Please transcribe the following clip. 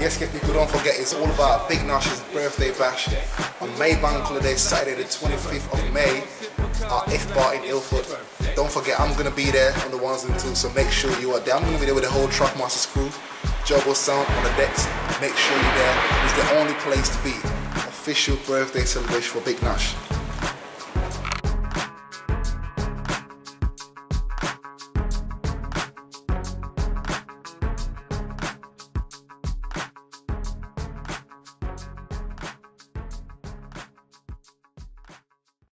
Yes, get people, don't forget, it's all about Bigg Nash's birthday bash on May Bank Holiday, Saturday the 25th of May at If Bar in Ilford. Don't forget, I'm going to be there on the ones and twos, so make sure you are there. I'm going to be there with the whole Truckmasters crew. Jobo Sound on the decks. Make sure you're there. It's the only place to be. Official birthday celebration for Bigg Nash.